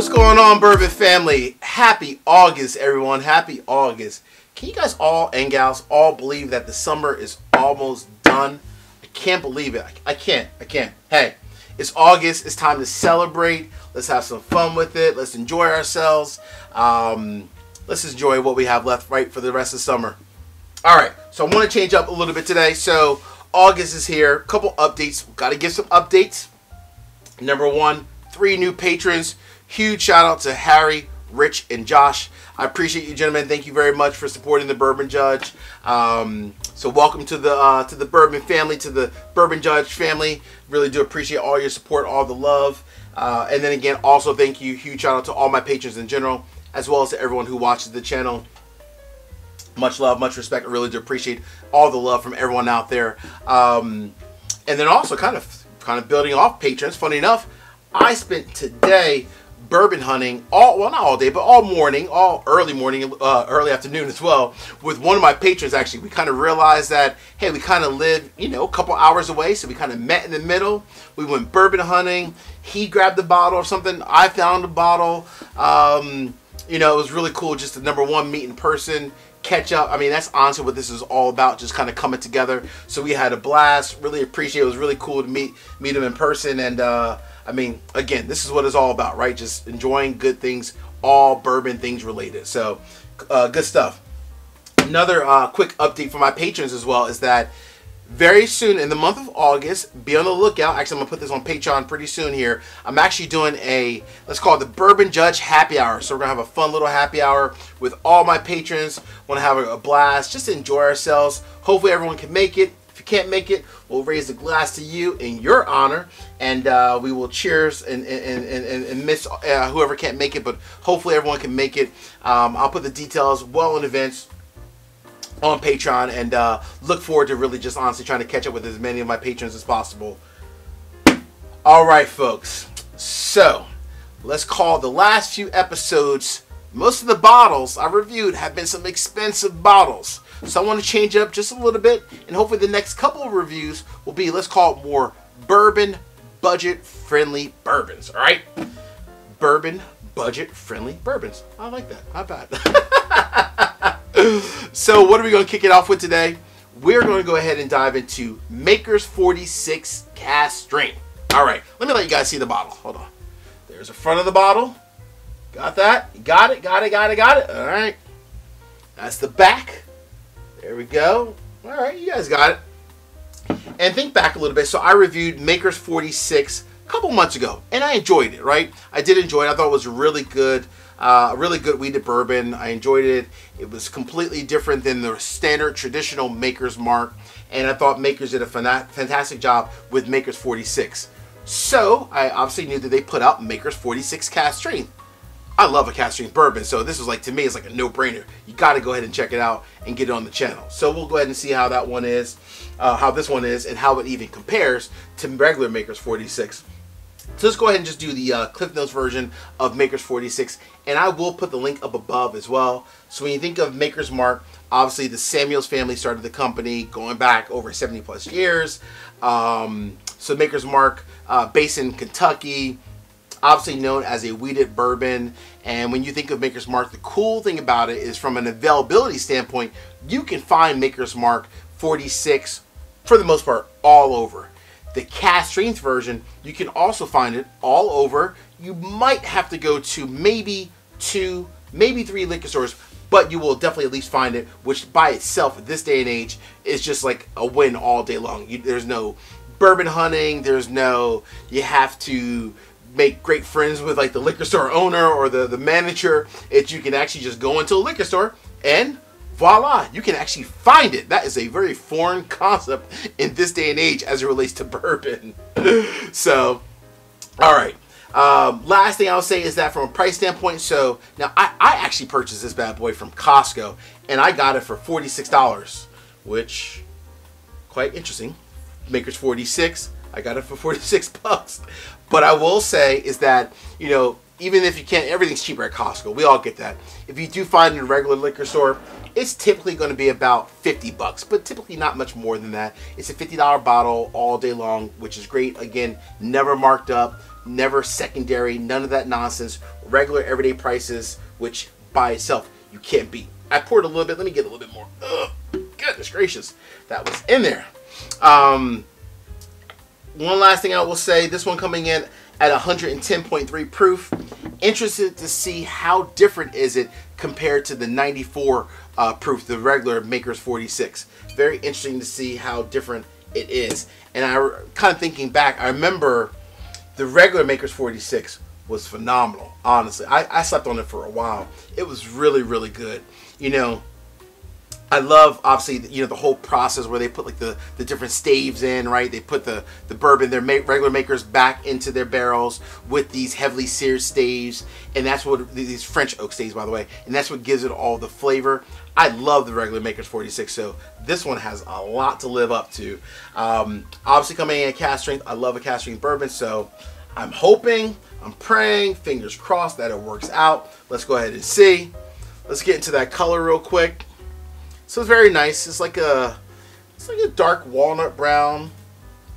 What's going on, Bourbon family? Happy August, everyone. Happy August. Can you guys all and gals all believe that the summer is almost done? I can't believe it. I, I can't. I can't. Hey, it's August. It's time to celebrate. Let's have some fun with it. Let's enjoy ourselves. Um, let's enjoy what we have left right for the rest of summer. All right. So I want to change up a little bit today. So August is here. A couple updates. Got to give some updates. Number one, three new patrons. Huge shout out to Harry, Rich, and Josh. I appreciate you, gentlemen. Thank you very much for supporting the Bourbon Judge. Um, so welcome to the uh, to the Bourbon family, to the Bourbon Judge family. Really do appreciate all your support, all the love. Uh, and then again, also thank you. Huge shout out to all my patrons in general, as well as to everyone who watches the channel. Much love, much respect. I really do appreciate all the love from everyone out there. Um, and then also kind of kind of building off patrons. Funny enough, I spent today bourbon hunting all well not all day but all morning all early morning uh, early afternoon as well with one of my patrons actually we kind of realized that hey we kind of live you know a couple hours away so we kind of met in the middle we went bourbon hunting he grabbed the bottle or something i found a bottle um, you know it was really cool just the number one meet in person catch up. I mean, that's honestly what this is all about, just kind of coming together. So we had a blast. Really appreciate it. It was really cool to meet meet him in person. And uh, I mean, again, this is what it's all about, right? Just enjoying good things, all bourbon things related. So uh, good stuff. Another uh, quick update for my patrons as well is that very soon in the month of August, be on the lookout. Actually, I'm to put this on Patreon pretty soon here. I'm actually doing a, let's call it the Bourbon Judge Happy Hour. So we're to have a fun little happy hour with all my patrons. Want to have a blast, just enjoy ourselves. Hopefully everyone can make it. Can't make it, we'll raise a glass to you in your honor. And uh, we will cheers and, and, and, and miss uh, whoever can't make it. But hopefully everyone can make it. Um, I'll put the details well in advance on Patreon and uh, look forward to really just honestly trying to catch up with as many of my patrons as possible. All right, folks. So let's call the last few episodes. Most of the bottles I reviewed have been some expensive bottles. So I want to change up just a little bit, and hopefully the next couple of reviews will be, let's call it more bourbon budget friendly bourbons. All right? Bourbon budget friendly bourbons. I like that. Not bad. so what are we going to kick it off with today? We're going to go ahead and dive into Maker's 46 Cask Strength. All right, let me let you guys see the bottle. Hold on. There's the front of the bottle. Got that? Got it, got it, got it, got it. All right. That's the back. There we go. All right, you guys got it. And think back a little bit. So I reviewed Maker's 46 a couple months ago, and I enjoyed it, right? I did enjoy it. I thought it was really good. Uh, a really good wheated bourbon. I enjoyed it. It was completely different than the standard traditional Maker's Mark, and I thought Makers did a fantastic job with Maker's 46. So I obviously knew that they put out Maker's 46 Cask Strength. I love a strength bourbon, so this was like to me, it's like a no-brainer. You got to go ahead and check it out and get it on the channel. So we'll go ahead and see how that one is, uh, how this one is, and how it even compares to regular Maker's 46. So let's go ahead and just do the uh, Cliff Notes version of Maker's 46, and I will put the link up above as well. So when you think of Maker's Mark, obviously the Samuels family started the company going back over 70 plus years. Um, so Maker's Mark, uh, based in Kentucky, obviously known as a wheated bourbon. And when you think of Maker's Mark, the cool thing about it is from an availability standpoint, you can find Maker's Mark 46 for the most part all over. The cask strength version, you can also find it all over. You might have to go to maybe two, maybe three liquor stores, but you will definitely at least find it, which by itself at this day and age is just like a win all day long. You, there's no bourbon hunting, there's no, you have to make great friends with like the liquor store owner or the, the manager. It you can actually just go into a liquor store and voila, you can actually find it. That is a very foreign concept in this day and age as it relates to bourbon. so, all right. Um, last thing I'll say is that from a price standpoint, so now I, I actually purchased this bad boy from Costco and I got it for $46, which quite interesting. Maker's 46. I got it for 46 bucks. But I will say is that, you know, even if you can't, everything's cheaper at Costco. We all get that. If you do find it in a regular liquor store, it's typically going to be about 50 bucks, but typically not much more than that. It's a $50 bottle all day long, which is great. Again, never marked up. never secondary, none of that nonsense. Regular everyday prices, which by itself you can't beat. I poured a little bit. Let me get a little bit more. Ugh, goodness gracious, that was in there. Um, one last thing I will say: this one coming in at 110.3 proof. Interested to see how different is it compared to the 94 uh, proof, the regular Makers 46. Very interesting to see how different it is. And I kind of thinking back, I remember the regular Makers 46 was phenomenal. Honestly, I, I slept on it for a while. It was really, really good. You know, I love obviously you know the whole process where they put like the the different staves in right? They put the the bourbon their ma- regular makers back into their barrels with these heavily seared staves. And that's what these French oak staves by the way. And that's what gives it all the flavor. I love the regular makers 46 so this one has a lot to live up to. Um, obviously coming in at cask strength I love a cask strength bourbon so I'm hoping I'm praying fingers crossed that it works out. Let's go ahead and see. Let's get into that color real quick so it's very nice. It's like a it's like a dark walnut brown,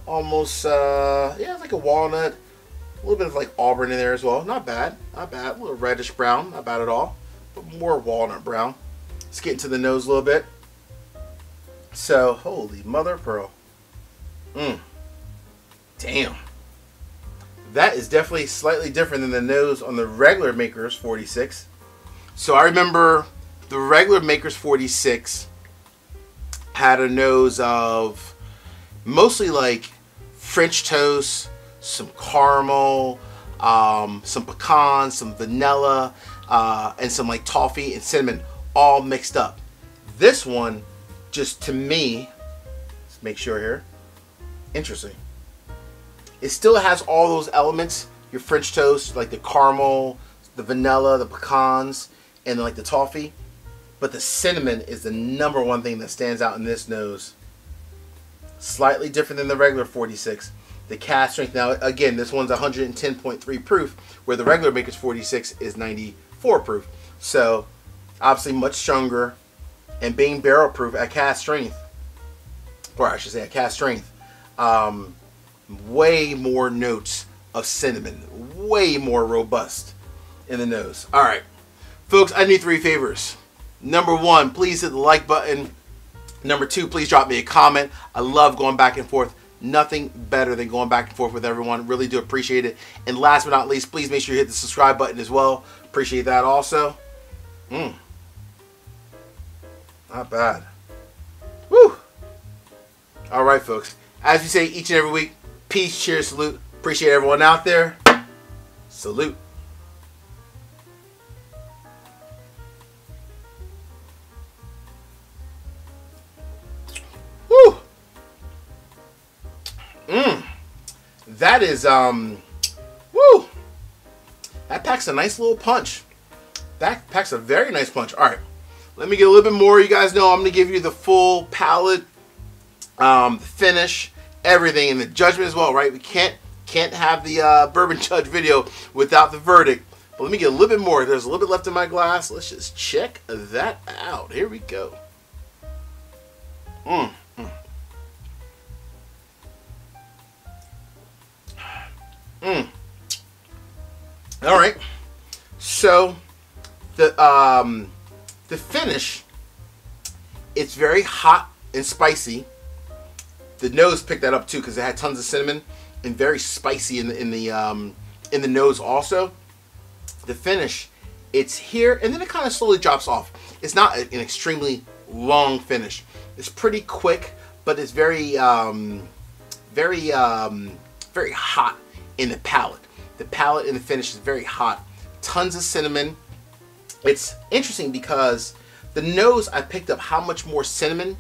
almost uh, yeah, it's like a walnut. A little bit of like auburn in there as well. Not bad, not bad. A little reddish brown, not bad at all. But more walnut brown. Let's get into the nose a little bit. So holy mother pearl. Mmm. Damn. That is definitely slightly different than the nose on the regular Makers 46. So I remember the regular Makers 46 had a nose of mostly like French toast, some caramel, um, some pecans, some vanilla, uh, and some like toffee and cinnamon all mixed up. This one, just to me, let's make sure here, interesting. It still has all those elements, your French toast, like the caramel, the vanilla, the pecans, and like the toffee but the cinnamon is the number one thing that stands out in this nose. Slightly different than the regular 46. The cask strength, now again, this one's 110.3 proof, where the regular Maker's 46 is 94 proof. So, obviously much stronger, and being barrel proof at cask strength, or I should say at cask strength, um, way more notes of cinnamon, way more robust in the nose. All right, folks, I need three favors. Number one, please hit the like button. Number two, please drop me a comment. I love going back and forth. Nothing better than going back and forth with everyone. Really do appreciate it. And last but not least, please make sure you hit the subscribe button as well. Appreciate that also. Mmm. Not bad. Woo! All right, folks. As we say each and every week, peace, cheers, salute. Appreciate everyone out there. Salute. That is um woo! That packs a nice little punch. That packs a very nice punch. All right let me get a little bit more. You guys know i'm gonna give you the full palette, um finish everything and the judgment as well right? We can't can't have the uh, bourbon judge video without the verdict. But let me get a little bit more. There's a little bit left in my glass. Let's just check that out. Here we go. Mm. Mm. All right. So the um, the finish, it's very hot and spicy. The nose picked that up too because it had tons of cinnamon and very spicy in the in the um, in the nose also. The finish, it's here and then it kind of slowly drops off. It's not an extremely long finish. It's pretty quick, but it's very um, very um, very hot in the palate. The palate and the finish is very hot. Tons of cinnamon. It's interesting because the nose, I picked up how much more cinnamon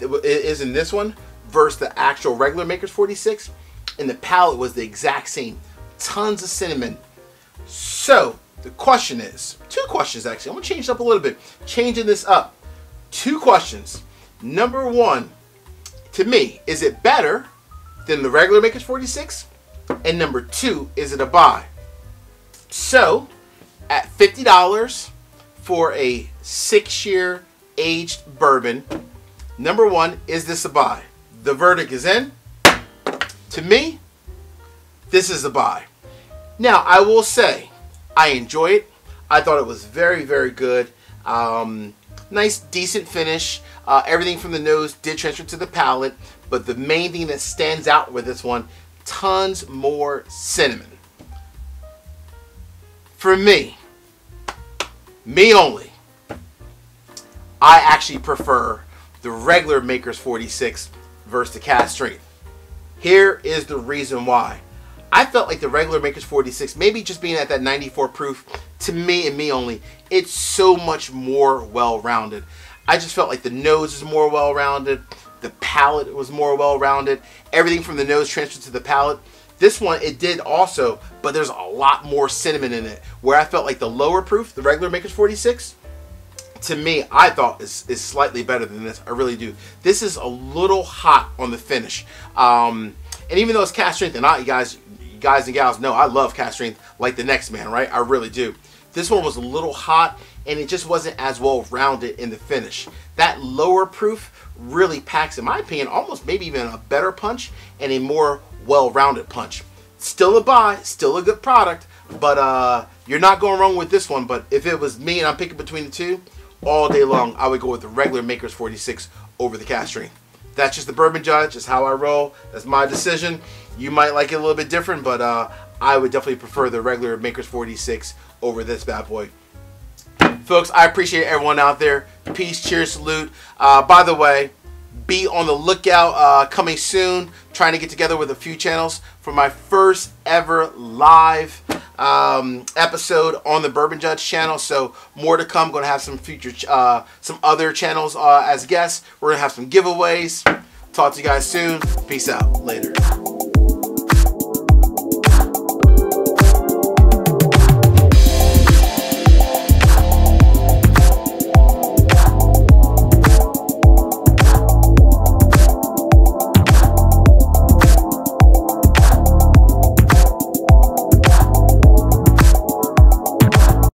is in this one versus the actual regular Maker's 46. And the palate was the exact same. Tons of cinnamon. So, the question is, two questions actually. I'm to change it up a little bit. Changing this up. Two questions. Number one, to me, is it better than the regular Maker's 46? And number two, is it a buy? So, at $50 for a six year aged bourbon, number one, is this a buy? The verdict is in. To me, this is a buy. Now, I will say, I enjoy it. I thought it was very, very good. Um, nice, decent finish. Uh, everything from the nose did transfer to the palate, but the main thing that stands out with this one, tons more cinnamon. For me, me only, I actually prefer the regular Makers 46 versus the Cask Strength. Here is the reason why. I felt like the regular Makers 46, maybe just being at that 94 proof, to me and me only, it's so much more well-rounded. I just felt like the nose is more well-rounded, the palate was more well-rounded, everything from the nose transferred to the palate. This one, it did also, but there's a lot more cinnamon in it. Where I felt like the lower proof, the regular Makers 46, to me, I thought is, is slightly better than this. I really do. This is a little hot on the finish. Um, and even though it's cask strength, and I, you guys, you guys and gals know I love cask strength like the next man, right? I really do. This one was a little hot and it just wasn't as well rounded in the finish. That lower proof really packs, in my opinion, almost maybe even a better punch and a more well-rounded punch. Still a buy, still a good product, but uh, you're not going wrong with this one. But if it was me and I'm picking between the two, all day long, I would go with the regular Makers 46 over the strength. That's just the bourbon judge. That's how I roll. That's my decision. You might like it a little bit different, but uh, I would definitely prefer the regular Makers 46 over this bad boy. Folks, I appreciate everyone out there. Peace, cheers, salute. Uh, by the way, be on the lookout uh, coming soon. Trying to get together with a few channels for my first ever live um, episode on the Bourbon Judge channel. So more to come. Going to have some future, uh, some other channels uh, as guests. We're gonna have some giveaways. Talk to you guys soon. Peace out. Later.